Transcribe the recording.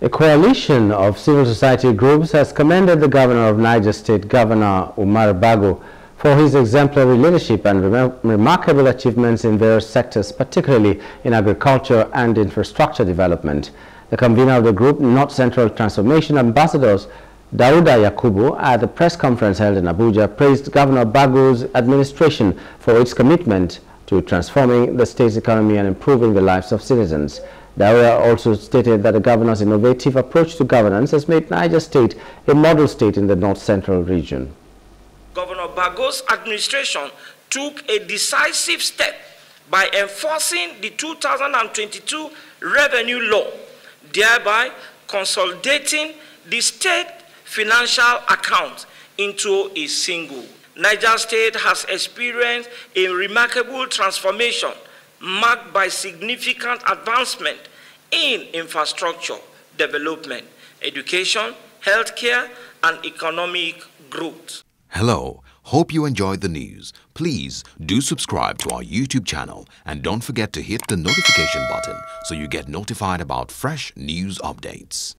A coalition of civil society groups has commended the governor of Niger State, Governor Umar Bago, for his exemplary leadership and remarkable achievements in various sectors, particularly in agriculture and infrastructure development. The convener of the group, North Central Transformation Ambassadors, Dauda Yakubu, at the press conference held in Abuja, praised Governor Bago's administration for its commitment to transforming the state's economy and improving the lives of citizens. Dauda also stated that the governor's innovative approach to governance has made Niger State a model state in the north central region. Governor Bago's administration took a decisive step by enforcing the 2022 revenue law, thereby consolidating the state financial account into a single. Niger State has experienced a remarkable transformation marked by significant advancement in infrastructure development, education, healthcare, and economic growth. Hello. Hope you enjoyed the news. Please do subscribe to our YouTube channel and don't forget to hit the notification button so you get notified about fresh news updates.